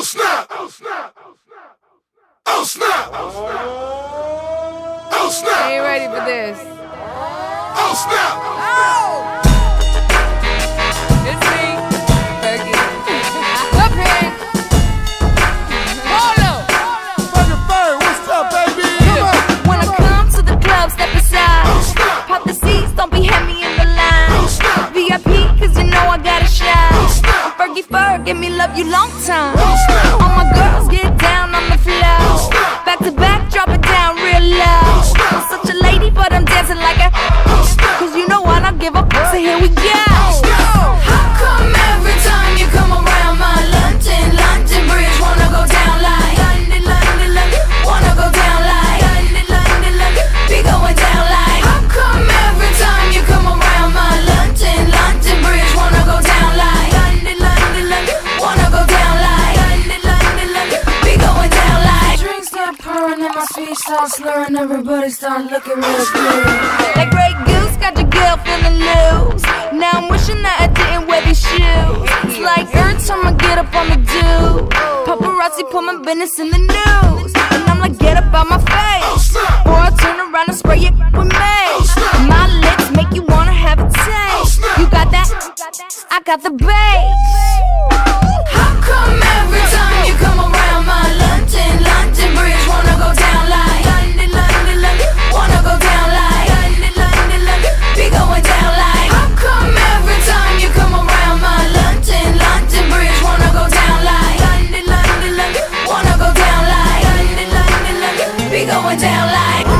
Oh snap! Oh snap! Oh snap! Oh snap! Ain't ready for this. Oh snap! Oh! It's me, Fergie. Up here. Polo. Fucking Bird, what's up, baby? Come on! When I come to the club, step aside. Oh snap! Pop the seats, don't be heavy in the Oh line. snap! VIP, cause you know I gotta shine. Fergie Ferg, give me love you long time. Speech starts slurring, everybody start looking real good. Like Grey Goose got your girl feeling loose. Now I'm wishing that I didn't wear these shoes. It's like every time I get up on the do. Paparazzi put my business in the news. And I'm like, get up out my face. Or I turn around and spray it with mace. My lips make you wanna have a taste. You got that? I got the bass. Going